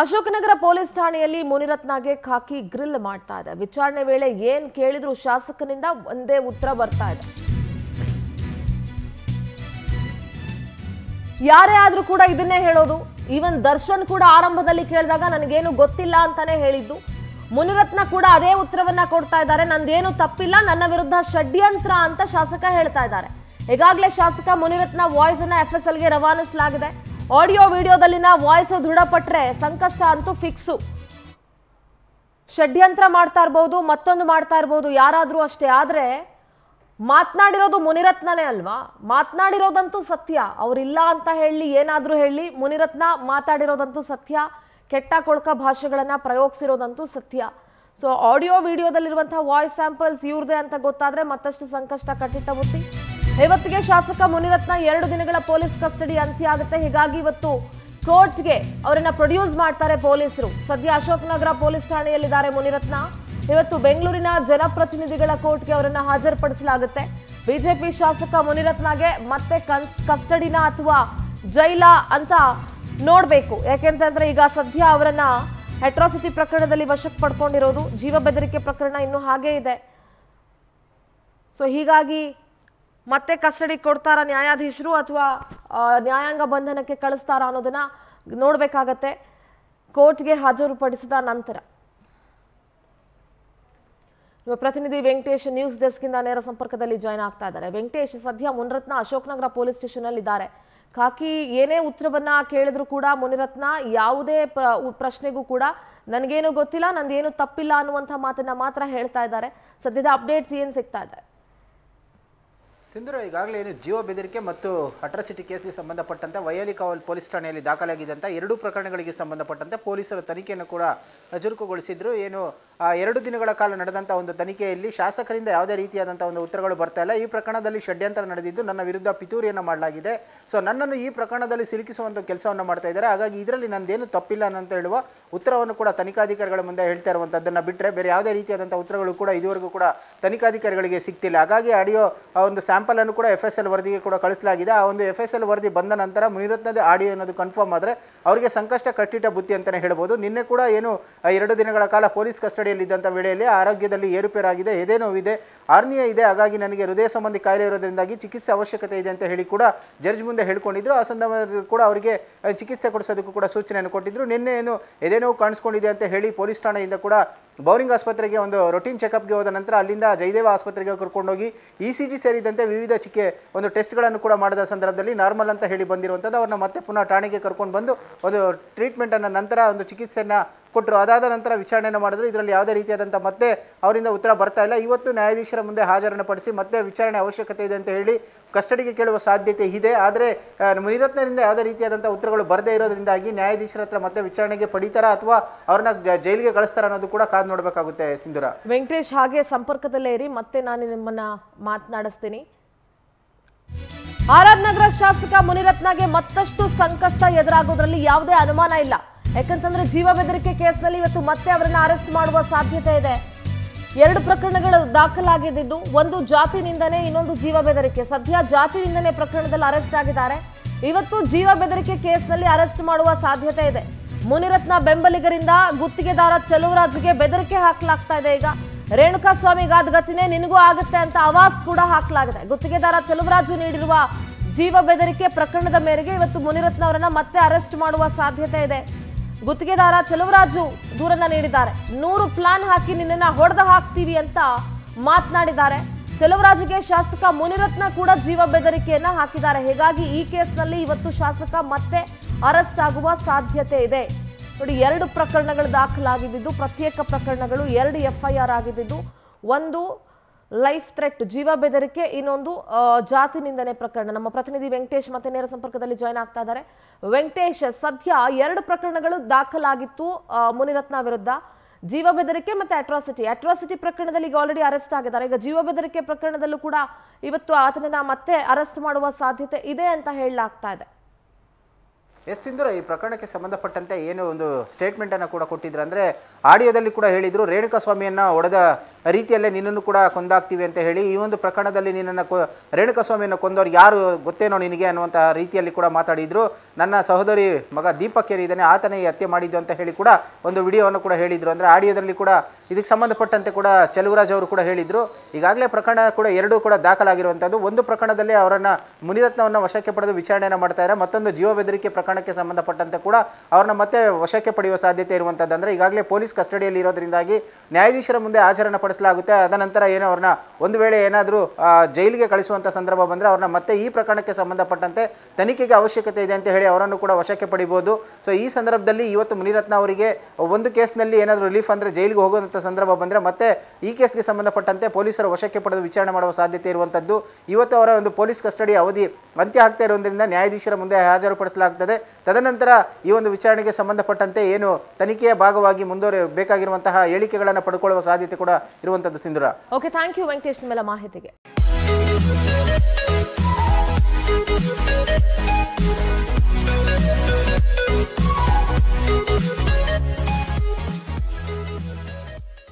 Ashok Nagar police ಠಾಣೆಯಲ್ಲಿ ಮುನಿರತ್ನಗೆ ಖಾಕಿ grill ಮಾಡ್ತಾ ಇದೆ. ವಿಚಾರಣೆ ವೇಳೆ ಏನ್ ಕೇಳಿದ್ರು ಶಾಸಕನಿಂದ ಒಂದೇ ಉತ್ತರ ಬರ್ತಾ ಇದೆ. ಯಾರೇ ಆದ್ರೂ ಕೂಡ ಇದನ್ನೇ ಹೇಳೋದು. ಈವನ್ ದರ್ಶನ್ ಕೂಡ ಆರಂಭದಲ್ಲಿ ಕೇಳಿದಾಗ ನನಗೇನು ಗೊತ್ತಿಲ್ಲ ಅಂತಾನೆ ಹೇಳಿದ್ದು. ಮುನಿರತ್ನ ಕೂಡ ಅದೇ ಉತ್ತರವನ್ನ ಕೊಡ್ತಾ ಇದ್ದಾರೆ. ನಂದೇನು ತಪ್ಪಿಲ್ಲ. ನನ್ನ ವಿರುದ್ಧ ಷಡ್ಯಂತ್ರ ಅಂತ ಶಾಸಕ ಹೇಳ್ತಾ ಇದ್ದಾರೆ. ಈಗಾಗಲೇ ಶಾಸಕ ಮುನಿರತ್ನ ವಾಯ್ಸ್ ಅನ್ನ ಎಫ್ ಎಸ್ ಎಲ್ಗೆ ರವಾನಿಸಲಾಗಿದೆ. ಆಡಿಯೋ ವಿಡಿಯೋದಲ್ಲಿನ ವಾಯ್ಸ್ ದೃಢಪಟ್ಟರೆ ಸಂಕಷ್ಟ ಅಂತೂ ಫಿಕ್ಸು. ಷಡ್ಯಂತ್ರ ಮಾಡ್ತಾ ಇರ್ಬೋದು, ಮತ್ತೊಂದು ಮಾಡ್ತಾ ಇರ್ಬೋದು, ಯಾರಾದರೂ ಅಷ್ಟೇ. ಆದರೆ, ಮಾತನಾಡಿರೋದು ಮುನಿರತ್ನನೇ ಅಲ್ವಾ? ಮಾತನಾಡಿರೋದಂತೂ ಸತ್ಯ. ಅವರಿಲ್ಲ ಅಂತ ಹೇಳಿ, ಏನಾದರೂ ಹೇಳಿ, ಮುನಿರತ್ನ ಮಾತಾಡಿರೋದಂತೂ ಸತ್ಯ. ಕೆಟ್ಟ ಕೊಳಕ ಭಾಷೆಗಳನ್ನು ಪ್ರಯೋಗಿಸಿರೋದಂತೂ ಸತ್ಯ. ಸೊ ಆಡಿಯೋ ವಿಡಿಯೋದಲ್ಲಿರುವಂಥ ವಾಯ್ಸ್ ಸ್ಯಾಂಪಲ್ಸ್ ಇವ್ರದೇ ಅಂತ ಗೊತ್ತಾದರೆ ಮತ್ತಷ್ಟು ಸಂಕಷ್ಟ ಕಟ್ಟಿಟ್ಟ ಬುತ್ತಿ ಇವತ್ತಿಗೆ ಶಾಸಕ ಮುನಿರತ್ನ ಎರಡು ದಿನಗಳ ಪೊಲೀಸ್ ಕಸ್ಟಡಿ ಅಂತ್ಯ ಆಗುತ್ತೆ ಹೀಗಾಗಿ ಇವತ್ತು ಕೋರ್ಟ್ಗೆ ಅವರನ್ನ ಪ್ರೊಡ್ಯೂಸ್ ಮಾಡ್ತಾರೆ ಪೊಲೀಸರು. ಸದ್ಯ ಅಶೋಕನಗರ ಪೊಲೀಸ್ ಠಾಣೆಯಲ್ಲಿದ್ದಾರೆ ಮುನಿರತ್ನ. ಇವತ್ತು ಬೆಂಗಳೂರಿನ ಜನಪ್ರತಿನಿಧಿಗಳ ಕೋರ್ಟ್ಗೆ ಅವರನ್ನ ಹಾಜರುಪಡಿಸಲಾಗುತ್ತೆ. ಬಿಜೆಪಿ ಶಾಸಕ ಮುನಿರತ್ನಗೆ ಮತ್ತೆ ಕಸ್ಟಡಿನ ಅಥವಾ ಜೈಲ ಅಂತ ನೋಡಬೇಕು. ಯಾಕೆಂತಂದ್ರೆ ಈಗ ಸದ್ಯ ಅವರನ್ನ ಹೆಟ್ರಾಸಿಟಿ ಪ್ರಕರಣದಲ್ಲಿ ವಶಕ್ಕೆ ಪಡ್ಕೊಂಡಿರೋದು, ಜೀವ ಬೆದರಿಕೆ ಪ್ರಕರಣ ಇನ್ನೂ ಹಾಗೇ ಇದೆ. ಸೊ ಹೀಗಾಗಿ ಮತ್ತೆ ಕಸ್ಟಡಿ ಕೊಡ್ತಾರ ನ್ಯಾಯಾಧೀಶರು ಅಥವಾ ನ್ಯಾಯಾಂಗ ಬಂಧನಕ್ಕೆ ಕಳಿಸ್ತಾರ ಅನ್ನೋದನ್ನ ನೋಡಬೇಕಾಗತ್ತೆ. ಕೋರ್ಟ್ಗೆ ಹಾಜರುಪಡಿಸಿದ ನಂತರ. ನಮ್ಮ ಪ್ರತಿನಿಧಿ ವೆಂಕಟೇಶ್ ನ್ಯೂಸ್ ಡೆಸ್ಕ್ ಇಂದ ನೇರ ಸಂಪರ್ಕದಲ್ಲಿ ಜಾಯ್ನ್ ಆಗ್ತಾ ಇದ್ದಾರೆ. ವೆಂಕಟೇಶ್, ಸದ್ಯ ಮುನಿರತ್ನ ಅಶೋಕನಗರ ಪೊಲೀಸ್ ಸ್ಟೇಷನ್ ಅಲ್ಲಿ ಇದ್ದಾರೆ ಕಾಕಿ, ಏನೇ ಉತ್ತರವನ್ನ ಕೇಳಿದ್ರು ಕೂಡ ಮುನಿರತ್ನ ಯಾವುದೇ ಪ್ರ- ಪ್ರಶ್ನೆಗೂ ಕೂಡ ನನಗೇನು ಗೊತ್ತಿಲ್ಲ, ನಂದೇನು ತಪ್ಪಿಲ್ಲ ಅನ್ನುವಂಥ ಮಾತನ್ನ ಮಾತ್ರ ಹೇಳ್ತಾ ಇದ್ದಾರೆ. ಸದ್ಯದ ಅಪ್ಡೇಟ್ಸ್ ಏನ್ ಸಿಗ್ತಾ ಇದೆ. ಸಿಂಧೂರ ಈಗಾಗಲೇ ಏನು ಜೀವ ಬೆದರಿಕೆ ಮತ್ತು ಅಟ್ರಾಸಿಟಿ ಕೇಸ್ಗೆ ಸಂಬಂಧಪಟ್ಟಂತೆ ವಯಾಲಿ ಕಾವಲ್ ಪೊಲೀಸ್ ಠಾಣೆಯಲ್ಲಿ ದಾಖಲಾಗಿದ್ದಂಥ ಎರಡೂ ಪ್ರಕರಣಗಳಿಗೆ ಸಂಬಂಧಪಟ್ಟಂತೆ ಪೊಲೀಸರು ತನಿಖೆಯನ್ನು ಕೂಡ ಚುರುಕುಗೊಳಿಸಿದ್ರು ಏನು, ಆ, ಎರಡು ದಿನಗಳ ಕಾಲ ನಡೆದಂಥ ಒಂದು ತನಿಖೆಯಲ್ಲಿ ಶಾಸಕರಿಂದ ಯಾವುದೇ ರೀತಿಯಾದಂಥ ಒಂದು ಉತ್ತರಗಳು ಬರ್ತಾ ಇಲ್ಲ. ಈ ಪ್ರಕರಣದಲ್ಲಿ ಷಡ್ಯಂತ್ರ ನಡೆದಿದ್ದು ನನ್ನ ವಿರುದ್ಧ ಪಿತೂರಿಯನ್ನು ಮಾಡಲಾಗಿದೆ. ಸೊ, ನನ್ನನ್ನು ಈ ಪ್ರಕರಣದಲ್ಲಿ ಸಿಲುಕಿಸುವಂಥ ಕೆಲಸವನ್ನು ಮಾಡ್ತಾ ಇದ್ದಾರೆ. ಹಾಗಾಗಿ ಇದರಲ್ಲಿ ನಂದೇನು ತಪ್ಪಿಲ್ಲ ಅಂತ ಹೇಳುವ ಉತ್ತರವನ್ನು ಕೂಡ ತನಿಖಾಧಿಕಾರಿಗಳ ಮುಂದೆ ಹೇಳ್ತಾ ಇರುವಂಥದ್ದನ್ನು ಬಿಟ್ಟರೆ ಬೇರೆ ಯಾವುದೇ ರೀತಿಯಾದಂಥ ಉತ್ತರಗಳು ಕೂಡ ಇದುವರೆಗೂ ಕೂಡ ತನಿಖಾಧಿಕಾರಿಗಳಿಗೆ ಸಿಗ್ತಿಲ್ಲ. ಹಾಗಾಗಿ ಆಡಿಯೋ ಆ ಒಂದು ಸ್ಯಾಂಪಲ್ ಅನ್ನು ಕೂಡ ಎಫ್ ಎಸ್ ಎಲ್ ವರದಿಗೆ ಕೂಡ ಕಳಿಸಲಾಗಿದೆ. ಆ ಒಂದು ಎಫ್ ಎಸ್ ಎಲ್ ವರದಿ ಬಂದ ನಂತರ ಮುನಿರತ್ನದ ಆಡಿಯೋ ಅನ್ನೋದು ಕನ್ಫರ್ಮ್ ಆದರೆ ಅವರಿಗೆ ಸಂಕಷ್ಟ ಕಟ್ಟಿಟ್ಟ ಬುತ್ತಿ ಅಂತಲೇ ಹೇಳ್ಬೋದು. ನಿನ್ನೆ ಕೂಡ ಏನು ಎರಡು ದಿನಗಳ ಕಾಲ ಪೊಲೀಸ್ ಕಸ್ಟಡಿಯಲ್ಲಿ ಇದ್ದಂಥ ವೇಳೆಯಲ್ಲಿ ಆರೋಗ್ಯದಲ್ಲಿ ಏರುಪೇರಾಗಿದೆ, ಎದೆ ನೋವಿದೆ, ಆರ್ನಿಯ ಇದೆ. ಹಾಗಾಗಿ ನನಗೆ ಹೃದಯ ಸಂಬಂಧಿ ಕಾಯಿಲೆ ಇರೋದ್ರಿಂದಾಗಿ ಚಿಕಿತ್ಸೆ ಅವಶ್ಯಕತೆ ಇದೆ ಅಂತ ಹೇಳಿ ಕೂಡ ಜಡ್ಜ್ ಮುಂದೆ ಹೇಳ್ಕೊಂಡಿದ್ರು. ಆ ಸಂದರ್ಭದಲ್ಲಿ ಕೂಡ ಅವರಿಗೆ ಚಿಕಿತ್ಸೆ ಕೊಡಿಸೋದಕ್ಕೂ ಕೂಡ ಸೂಚನೆಯನ್ನು ಕೊಟ್ಟಿದ್ರು. ನಿನ್ನೆ ಏನು, ಎದೆ ನೋವು ಕಾಣಿಸ್ಕೊಂಡಿದೆ ಅಂತ ಹೇಳಿ ಪೊಲೀಸ್ ಠಾಣೆಯಿಂದ ಕೂಡ ಬೌರಿಂಗ್ ಆಸ್ಪತ್ರೆಗೆ ಒಂದು ರೊಟೀನ್ ಚೆಕಪ್ಗೆ ಹೋದ ನಂತರ ಅಲ್ಲಿಂದ ಜಯದೇವ ಆಸ್ಪತ್ರೆಗೆ ಕರ್ಕೊಂಡೋಗಿ ಇ ಸಿ ಜಿ ಸೇರಿದಂತೆ ವಿವಿಧ ಚಿಕೆ ಒಂದು ಟೆಸ್ಟ್ಗಳನ್ನು ಕೂಡ ಮಾಡಿದ ಸಂದರ್ಭದಲ್ಲಿ ನಾರ್ಮಲ್ ಅಂತ ಹೇಳಿ ಬಂದಿರುವಂಥದ್ದು, ಅವ್ರನ್ನ ಮತ್ತೆ ಪುನಃ ಠಾಣೆಗೆ ಕರ್ಕೊಂಡು ಬಂದು ಒಂದು ಟ್ರೀಟ್ಮೆಂಟನ್ನು ನಂತರ ಒಂದು ಚಿಕಿತ್ಸೆಯನ್ನು ಕೊಟ್ಟರು. ಅದಾದ ನಂತರ ವಿಚಾರಣೆಯನ್ನು ಮಾಡಿದ್ರು. ಇದರಲ್ಲಿ ಯಾವುದೇ ರೀತಿಯಾದಂಥ ಮತ್ತೆ ಅವರಿಂದ ಉತ್ತರ ಬರ್ತಾ ಇಲ್ಲ. ಇವತ್ತು ನ್ಯಾಯಾಧೀಶರ ಮುಂದೆ ಹಾಜರನ್ನು ಪಡಿಸಿ ಮತ್ತೆ ವಿಚಾರಣೆ ಅವಶ್ಯಕತೆ ಇದೆ ಅಂತ ಹೇಳಿ ಕಸ್ಟಡಿಗೆ ಕೇಳುವ ಸಾಧ್ಯತೆ ಇದೆ. ಆದರೆ ಮುನಿರತ್ನರಿಂದ ಯಾವುದೇ ರೀತಿಯಾದಂಥ ಉತ್ತರಗಳು ಬರದೇ ಇರೋದ್ರಿಂದಾಗಿ ನ್ಯಾಯಾಧೀಶರ ಹತ್ರ ಮತ್ತೆ ವಿಚಾರಣೆಗೆ ಪಡಿತಾರ ಅಥವಾ ಅವ್ರನ್ನ ಜೈಲಿಗೆ ಕಳಿಸ್ತಾರ ಅನ್ನೋದು ಕೂಡ ಕಾದು ನೋಡಬೇಕಾಗುತ್ತೆ ಸಿಂಧುರ. ವೆಂಕಟೇಶ್, ಹಾಗೆ ಸಂಪರ್ಕದಲ್ಲೇ ಇರಿ. ಮತ್ತೆ ನಾನು ನಿಮ್ಮನ್ನ ಮಾತನಾಡಿಸ್ತೀನಿ. ಆರ್ ನಗರ ಶಾಸಕ ಮುನಿರತ್ನಗೆ ಮತ್ತಷ್ಟು ಸಂಕಷ್ಟ ಎದುರಾಗೋದ್ರಲ್ಲಿ ಯಾವುದೇ ಅನುಮಾನ ಇಲ್ಲ. ಯಾಕಂತಂದ್ರೆ ಜೀವ ಬೆದರಿಕೆ ಕೇಸ್ನಲ್ಲಿ ಇವತ್ತು ಮತ್ತೆ ಅವರನ್ನ ಅರೆಸ್ಟ್ ಮಾಡುವ ಸಾಧ್ಯತೆ ಇದೆ. ಎರಡು ಪ್ರಕರಣಗಳು ದಾಖಲಾಗಿದ್ದು, ಒಂದು ಜಾತಿ ನಿಂದನೆ ಇನ್ನೊಂದು ಜೀವ ಬೆದರಿಕೆ. ಸದ್ಯ ಜಾತಿ ನಿಂದನೆ ಪ್ರಕರಣದಲ್ಲಿ ಅರೆಸ್ಟ್ ಆಗಿದ್ದಾರೆ. ಇವತ್ತು ಜೀವ ಬೆದರಿಕೆ ಕೇಸ್ನಲ್ಲಿ ಅರೆಸ್ಟ್ ಮಾಡುವ ಸಾಧ್ಯತೆ ಇದೆ. ಮುನಿರತ್ನ ಬೆಂಬಲಿಗರಿಂದ ಗುತ್ತಿಗೆದಾರ ಚಲುವರಾಜ್ಗೆ ಬೆದರಿಕೆ ಹಾಕಲಾಗ್ತಾ ಇದೆ ಈಗ. ರೇಣುಕಾ ಸ್ವಾಮಿಗಾದ ಗತಿನೇ ನಿನಗೂ ಆಗುತ್ತೆ ಅಂತ ಅವಾಜ್ ಕೂಡ ಹಾಕಲಾಗಿದೆ. ಗುತ್ತಿಗೆದಾರ ಚಲುವರಾಜು ನೀಡಿರುವ ಜೀವ ಬೆದರಿಕೆ ಪ್ರಕರಣದ ಮೇರೆಗೆ ಇವತ್ತು ಮುನಿರತ್ನ ಅವರನ್ನ ಮತ್ತೆ ಅರೆಸ್ಟ್ ಮಾಡುವ ಸಾಧ್ಯತೆ ಇದೆ. ಗುತ್ತಿಗೆದಾರ ಚಲುವರಾಜು ದೂರನ್ನ ನೀಡಿದ್ದಾರೆ. ನೂರು ಪ್ಲಾನ್ ಹಾಕಿ ನಿನ್ನನ್ನ ಹೊಡೆದ ಹಾಕ್ತೀವಿ ಅಂತ ಮಾತನಾಡಿದ್ದಾರೆ. ಚೆಲುವರಾಜುಗೆ ಶಾಸಕ ಮುನಿರತ್ನ ಕೂಡ ಜೀವ ಬೆದರಿಕೆಯನ್ನ ಹಾಕಿದ್ದಾರೆ. ಹೀಗಾಗಿ ಈ ಕೇಸ್ನಲ್ಲಿ ಇವತ್ತು ಶಾಸಕ ಮತ್ತೆ ಅರೆಸ್ಟ್ ಆಗುವ ಸಾಧ್ಯತೆ ಇದೆ. ನೋಡಿ, ಎರಡು ಪ್ರಕರಣಗಳು ದಾಖಲಾಗಿದ್ದು, ಪ್ರತ್ಯೇಕ ಪ್ರಕರಣಗಳು ಎರಡು ಎಫ್ಐಆರ್ ಆಗಿದ್ದು, ಒಂದು ಲೈಫ್ ಥ್ರೆಟ್ ಜೀವ ಬೆದರಿಕೆ ಇನ್ನೊಂದು ಜಾತಿ ನಿಂದನೆ ಪ್ರಕರಣ. ನಮ್ಮ ಪ್ರತಿನಿಧಿ ವೆಂಕಟೇಶ್ ಮತ್ತೆ ನೇರ ಸಂಪರ್ಕದಲ್ಲಿ ಜಾಯ್ನ್ ಆಗ್ತಾ ಇದ್ದಾರೆ. ವೆಂಕಟೇಶ್, ಸದ್ಯ ಎರಡು ಪ್ರಕರಣಗಳು ದಾಖಲಾಗಿತ್ತು ಮುನಿರತ್ನ ವಿರುದ್ಧ. ಜೀವ ಬೆದರಿಕೆ ಮತ್ತೆ ಅಟ್ರಾಸಿಟಿ ಅಟ್ರಾಸಿಟಿ ಪ್ರಕರಣದಲ್ಲಿ ಈಗ ಆಲ್ರೆಡಿ ಅರೆಸ್ಟ್ ಆಗಿದ್ದಾರೆ. ಈಗ ಜೀವ ಬೆದರಿಕೆ ಪ್ರಕರಣದಲ್ಲೂ ಕೂಡ ಇವತ್ತು ಆತನನ್ನ ಮತ್ತೆ ಅರೆಸ್ಟ್ ಮಾಡುವ ಸಾಧ್ಯತೆ ಇದೆ ಅಂತ ಹೇಳಲಾಗ್ತಾ ಇದೆ. ಎಸ್ ಸಿಂಧೂರ ಈ ಪ್ರಕರಣಕ್ಕೆ ಸಂಬಂಧಪಟ್ಟಂತೆ ಏನು ಒಂದು ಸ್ಟೇಟ್ಮೆಂಟನ್ನು ಕೂಡ ಕೊಟ್ಟಿದ್ರು. ಅಂದರೆ ಆಡಿಯೋದಲ್ಲಿ ಕೂಡ ಹೇಳಿದರು, ರೇಣುಕಾ ಸ್ವಾಮಿಯನ್ನು ಹೊಡೆದ ರೀತಿಯಲ್ಲೇ ನಿನ್ನನ್ನು ಕೂಡ ಕೊಂದಾಕ್ತೀವಿ ಅಂತ ಹೇಳಿ ಈ ಒಂದು ಪ್ರಕರಣದಲ್ಲಿ ನಿನ್ನನ್ನು ಕೊ, ರೇಣುಕಾ ಸ್ವಾಮಿಯನ್ನು ಕೊಂದವ್ರು ಯಾರು ಗೊತ್ತೇನೋ ನಿನಗೆ ಅನ್ನುವಂತಹ ರೀತಿಯಲ್ಲಿ ಕೂಡ ಮಾತಾಡಿದರು. ನನ್ನ ಸಹೋದರಿ ಮಗ ದೀಪಕ್ ಏನಿದ್ದಾನೆ ಆತನೇ ಈ ಹತ್ಯೆ ಮಾಡಿದ್ದು ಅಂತ ಹೇಳಿ ಕೂಡ ಒಂದು ವಿಡಿಯೋವನ್ನು ಕೂಡ ಹೇಳಿದರು. ಅಂದರೆ ಆಡಿಯೋದಲ್ಲಿ ಕೂಡ ಇದಕ್ಕೆ ಸಂಬಂಧಪಟ್ಟಂತೆ ಕೂಡ ಚೆಲುವರಾಜ್ ಅವರು ಕೂಡ ಹೇಳಿದರು. ಈಗಾಗಲೇ ಪ್ರಕರಣ ಕೂಡ ಎರಡೂ ಕೂಡ ದಾಖಲಾಗಿರುವಂಥದ್ದು ಒಂದು ಪ್ರಕರಣದಲ್ಲಿ ಅವರನ್ನು ಮುನಿರತ್ನವನ್ನು ವಶಕ್ಕೆ ಪಡೆದು ವಿಚಾರಣೆಯನ್ನು ಮಾಡ್ತಾ ಮತ್ತೊಂದು ಜೀವ ಬೆದರಿಕೆ ಪ್ರಕರಣಕ್ಕೆ ಸಂಬಂಧಪಟ್ಟಂತೆ ಕೂಡ ಅವ್ರನ್ನ ಮತ್ತೆ ವಶಕ್ಕೆ ಪಡೆಯುವ ಸಾಧ್ಯತೆ ಇರುವಂಥದ್ದು ಅಂದರೆ ಈಗಾಗಲೇ ಪೊಲೀಸ್ ಕಸ್ಟಡಿಯಲ್ಲಿ ಇರೋದ್ರಿಂದಾಗಿ ನ್ಯಾಯಾಧೀಶರ ಮುಂದೆ ಆಚರಣೆ ಪಡಿಸಲಾಗುತ್ತೆ. ಅದನಂತರ ಏನೋ ಅವ್ರನ್ನ ಒಂದು ವೇಳೆ ಏನಾದರೂ ಜೈಲಿಗೆ ಕಳಿಸುವಂಥ ಸಂದರ್ಭ ಬಂದರೆ ಅವ್ರನ್ನ ಮತ್ತೆ ಈ ಪ್ರಕರಣಕ್ಕೆ ಸಂಬಂಧಪಟ್ಟಂತೆ ತನಿಖೆಗೆ ಅವಶ್ಯಕತೆ ಇದೆ ಅಂತ ಹೇಳಿ ಅವರನ್ನು ಕೂಡ ವಶಕ್ಕೆ ಪಡಿಬೋದು. ಸೊ ಈ ಸಂದರ್ಭದಲ್ಲಿ ಇವತ್ತು ಮುನಿರತ್ನ ಅವರಿಗೆ ಒಂದು ಕೇಸ್ನಲ್ಲಿ ಏನಾದರೂ ರಿಲೀಫ್ ಅಂದರೆ ಜೈಲಿಗೆ ಹೋಗುವಂಥ ಸಂದರ್ಭ ಬಂದರೆ ಮತ್ತೆ ಈ ಕೇಸ್ಗೆ ಸಂಬಂಧಪಟ್ಟಂತೆ ಪೊಲೀಸರು ವಶಕ್ಕೆ ಪಡೆದು ವಿಚಾರಣೆ ಮಾಡುವ ಸಾಧ್ಯತೆ ಇರುವಂಥದ್ದು ಇವತ್ತು ಅವರ ಒಂದು ಪೊಲೀಸ್ ಕಸ್ಟಡಿ ಅವಧಿ ಅಂತ್ಯ ಆಗ್ತಾ ಇರುವುದರಿಂದ ನ್ಯಾಯಾಧೀಶರ ಮುಂದೆ ಹಾಜರುಪಡಿಸಲಾಗುತ್ತದೆ ತದನಂತರ ಈ ಒಂದು ವಿಚಾರಣೆಗೆ ಸಂಬಂಧಪಟ್ಟಂತೆ ಏನು ತನಿಖೆಯ ಭಾಗವಾಗಿ ಮುಂದುವರೆ ಬೇಕಾಗಿರುವಂತಹ ಹೇಳಿಕೆಗಳನ್ನು ಪಡ್ಕೊಳ್ಳುವ ಸಾಧ್ಯತೆ ಕೂಡ ಇರುವಂತದ್ದು, Sindhura. Okay thank you Venkatesh ನಿಮ್ಮೆಲ್ಲ ಮಾಹಿತಿಗೆ.